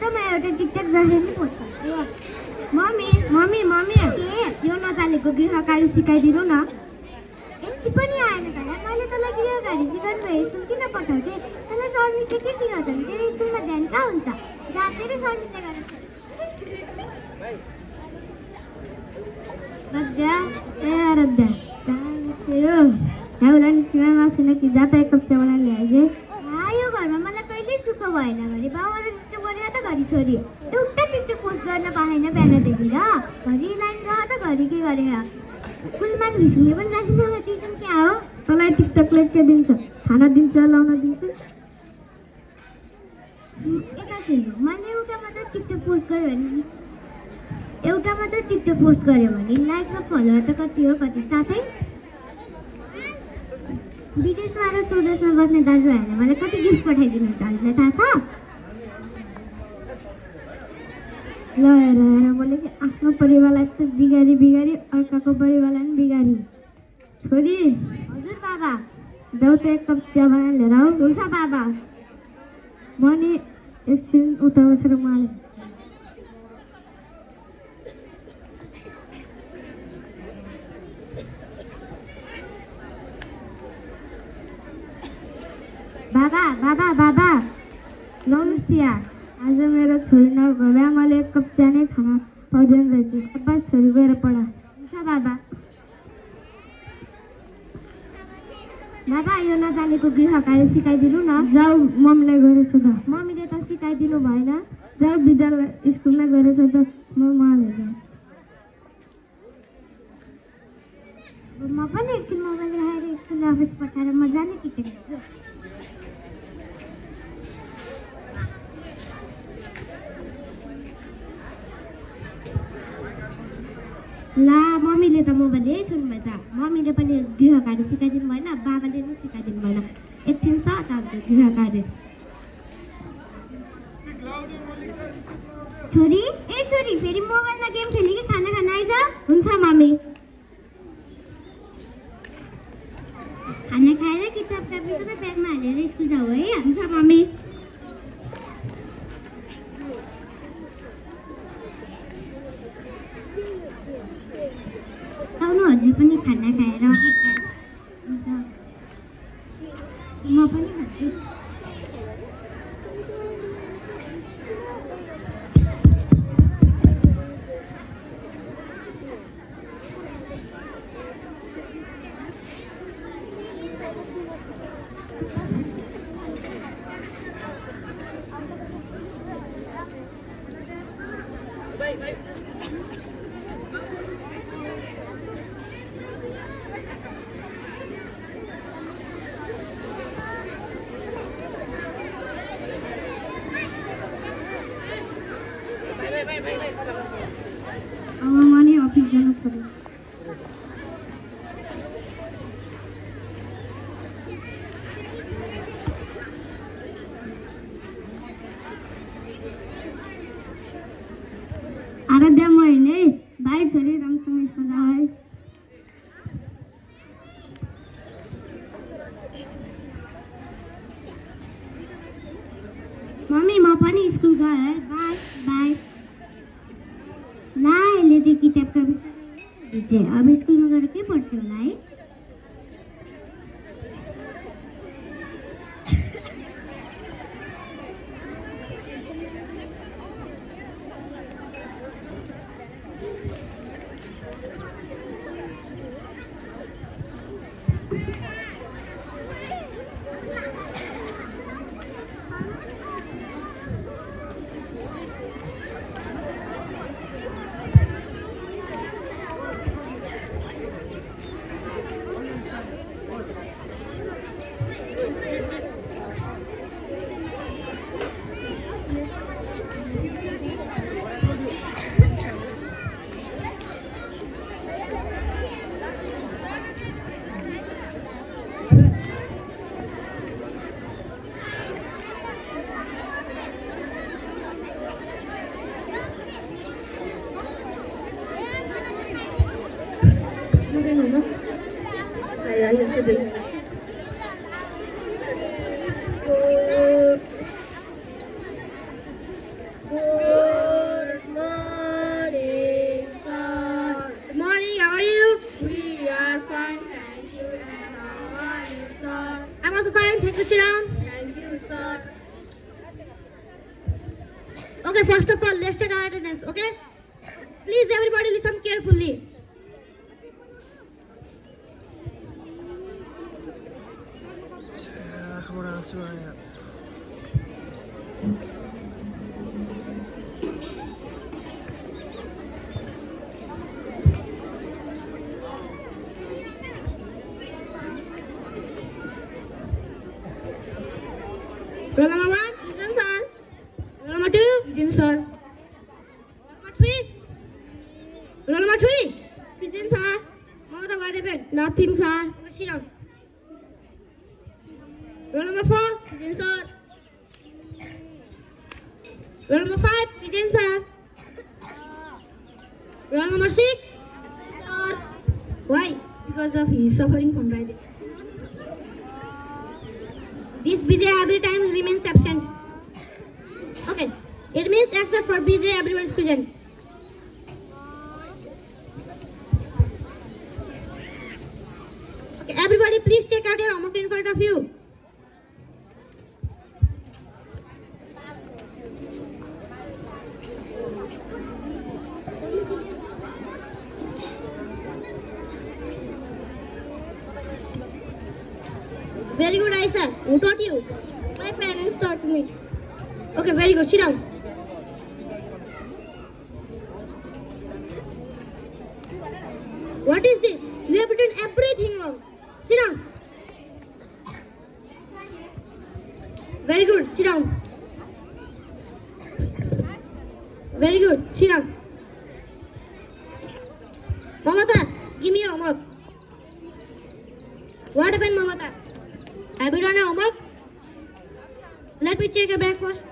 त म एउटा टिकटक जसरी नि पोस्ट गर्छु मम्मी मम्मी मम्मी। के यो नजानेको गृह कार्य सिकाइदिनु न। यति पनि आएन त यार मैले तँलाई गृह कार्य सिकाउनु भए स्कुल किन पठाउँथेँ? तँलाई सर मिसले के सिकाउँछ भने तेरो स्कुलमा ध्यान कहाँ हुन्छ? जहाँ तेरो सर मिसले गरेको रद्या ए रद्या यो एउटा निस्किन नसुन कि जा त एक कप चिया बनाएर ल्याइजे यो घरमा मलाई कहिल्यै सुख भएन घरि बाउ र सिस्टर गरेर त घरि छोरी एउटा टिकटक पोस्ट गर्न पाएन बिहानदेखि र घरि लाइन रह त घरि के गरेर स्कुलमा घिस्ने पनि रासिन टिचर क्या हो? तँलाई टिकटकले के दिन्छ? खाना दिन्छ लाउन दिन्छ? एकैछिन मैले एउटा मात्र टिकटक पोस्ट गरेँ भने एउटा मात्र टिकटक पोस्ट गरेँ भने लाइक र फलोवर त कति हो कति? साथै विदेशमा र स्वदेशमा बस्ने दाजुभाइहरूले मलाई कति गिफ्ट पठाइदिनुहुन्छ हामीलाई थाहा छ? ल हेर हेर बोले कि आफ्नो परिवारलाई त बिगारी बिगारी अर्काको परिवारलाई पनि बिगारी। छोरी हजुर बाबा। जाऊ त एक कप चिया बनाएर लिएर आऊ हुन्छ बाबा। म नि एकछिन उता बसेर मलाई बाबा बाबा बाबा। लाउनुहोस् चिया। आज मेरो छोरी नगयो भए मैले एक कप चिया नै खान पाउँदैन रहेछ सबै छोरी गएर पढ हुन्छ बाबा. बाबा यो नजानेको गृह कार्य सिकाइदिनु न? जाऊ मम्मीलाई गएर सोध मम्मीले त सिकाइदिनु भएन जाऊ विद्यालय स्कुलमा गएर सोध म उहाँलाई जाऊँ म पनि एकछिन मोबाइल राखेर स्कुल अफिस पठाएर म जाने टिकट ला मम्मीले त मोबाइलै छुनुभएछ मम्मीले पनि गृह कार्य सिकाइदिनु भएन बाबाले आराध्या म हिँड्ने है छोरी राम्रोसँग स्कुल है मम्मी म पनि स्कुल गएँ? बाई बाई ला यसले चाहिँ किताब कापी चाहिँ अब स्कुलमा गएर के पढ्छ होला है Good, morning, sir. Good morning, how are you? We are fine, thank you. And sir? I'm also fine, thank you, sir. Okay, first of all, let's take our attendance, okay? Please, everybody, listen carefully. else where I am. 4 기진설 Rule number 5 기진설 Rule number 6 Why? Because of his suffering from dry This B J every time remains absent. Okay. It means except for B J everyone is present. Okay, everybody please take out your homework in front of you. Very good. Sit down. What is this? We have done everything wrong. Sit down. Very good. Sit down. Very good. Sit down. Mamata, give me your homework. What happened, Mamata? Have you done your homework? Let me check your bag first.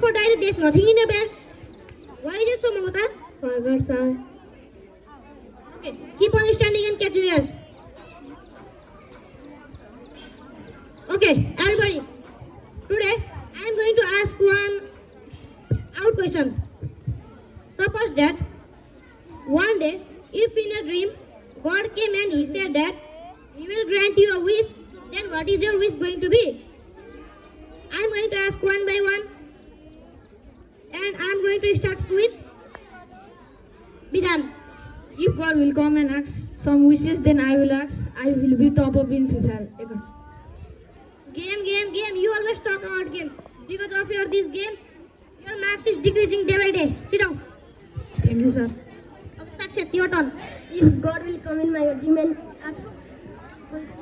For diary, there's nothing in your bag. Why is it so, Mamata? Forgot, sir. Okay, keep on standing and catch your ear. Okay, everybody. Today, I am going to ask one out question. Suppose that one day, if in a dream, God came and He said that He will grant you a wish, then what is your wish going to be? I am going to ask one by one, going to start with Bidan. If God will come and ask some wishes, then I will ask. I will be top of in FIFA. Game, game, game. You always talk about game. Because of your this game, your marks is decreasing day by day. Sit down. Thank you, sir. Okay, Sakshit, your turn. If God will come in my dream and ask,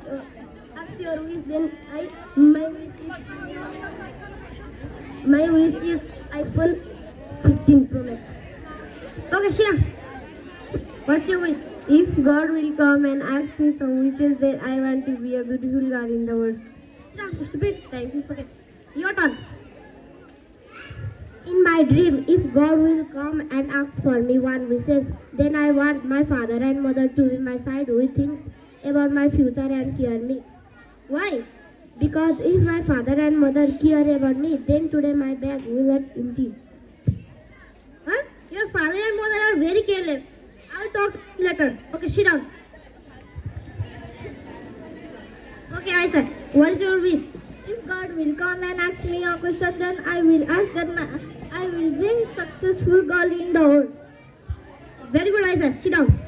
uh, ask your wish, then I my wish is my wish is iPhone 15 Okay, sit. What's your wish? If God will come and ask me some wishes, then I want to be a beautiful girl in the world. Down, stupid. Thank you. Okay, your turn. In my dream, if God will come and ask for me one wishes, then I want my father and mother to be my side who think about my future and care me. Why? Because if my father and mother care about me, then today my bag will not empty. Huh? Your father and mother are very careless. I'll talk later. Okay, sit down. Okay, I said, what is your wish? If God will come and ask me a question, then I will ask that my, I will be successful girl in the world. Very good, I said. Sit down.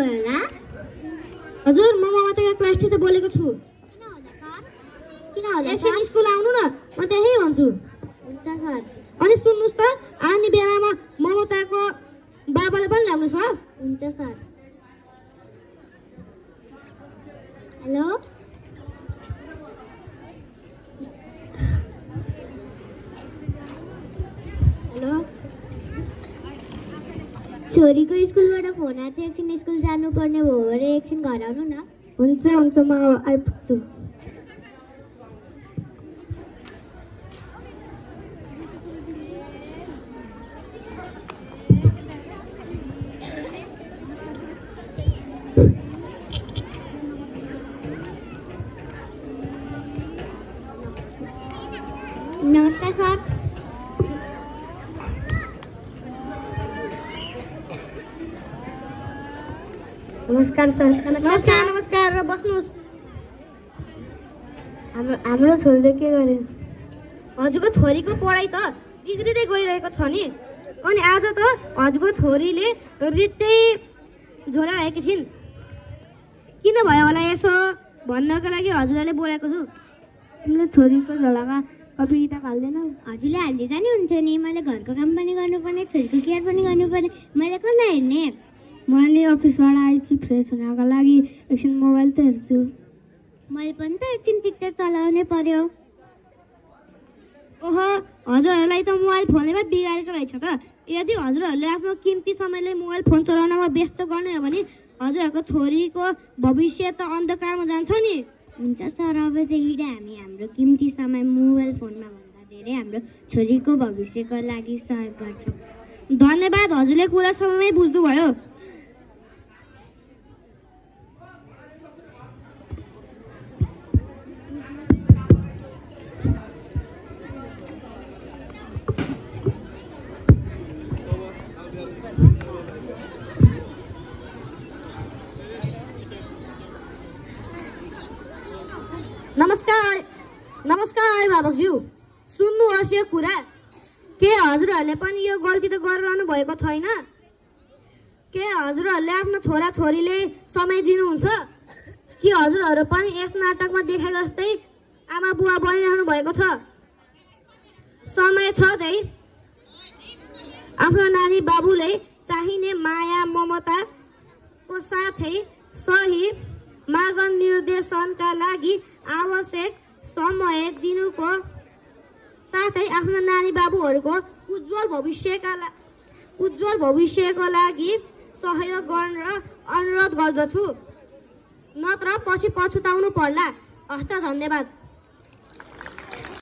भन्नुभयो होला हजुर म ममताका class teacher बोलेको छु। किन होला sir? किन होला एकछिन स्कुल आउनु न म त्यही भन्छु। हुन्छ सर। अनि सुन्नुहोस् त आउने बेलामा ममताको बाबालाई पनि ल्याउनुहोस् हस्। हुन्छ सर। छोरीको स्कुलबाट फोन आएको थियो एकछिन स्कुल जानुपर्ने भयो अरे एकछिन घर आउनु न। हुन्छ हुन्छ म आइपुग्छु नमस्कार सर नमस्कार सर। नमस्कार नमस्कार। र बस्नुहोस्। हाम्रो हाम्रो छोरीले के गर्यो? हजुरको छोरीको पढाइ त बिग्रिँदै गइरहेको छ नि। अनि आज त हजुरको छोरीले रित्तै झोला आएकी छिन्। किन भयो होला यसो भन्नको लागि हजुरले बोलेको छु। तिमीले छोरीको झोलामा कपी किताब हाल्दैनौ हजुरले हालिदिँदा नि हुन्थ्यो नि। मैले घरको काम पनि गर्नुपर्ने छोरीको केयर पनि गर्नुपर्ने। मैले कसलाई हेर्ने? म नि अफिसबाट आएपछि फ्रेस हुनको लागि एकछिन मोबाइल त हेर्छु। मैले पनि त एकछिन टिकटक चलाउनै पर्यो। ओहो हजुरहरूलाई त मोबाइल फोनले पो बिगारेको रहेछ त। यदि हजुरहरूले आफ्नो किम्ती समयले मोबाइल फोन चलाउनमा व्यस्त गर्ने हो भने हजुरहरूको छोरीको भविष्य त अन्धकारमा जान्छ नि। हुन्छ सर अबदेखि हामी हाम्रो किम्ती समय मोबाइल फोनमा भन्दा धेरै हाम्रो छोरीको भविष्यको लागि सहयोग गर्छौँ। धन्यवाद हजुरले कुरा समयमै बुझ्नुभयो। नमस्कार नमस्कार अभिभावकज्यू सुन्नुहोस् यो कुरा के हजुरहरूले पनि यो गल्ती त गरिरहनु भएको छैन के हजुरहरूले आफ्नो छोरा छोरीले समय दिनुहुन्छ कि हजुरहरू पनि यस नाटकमा देखाए जस्तै आमा बुवा बनिरहनु भएको छ समय छ है आफ्नो नानी बाबुले चाहिने माया ममताको साथै सही मार्गनिर्देशनका लागि आवश्यक समय दिनुको साथै आफ्नो नानी बाबुहरूको उज्जवल भविष्यका उज्जवल भविष्यको लागि सहयोग गर्न अनुरोध गर्दछु। नत्र पछि पछुताउनु पर्ला। हस्त धन्यवाद।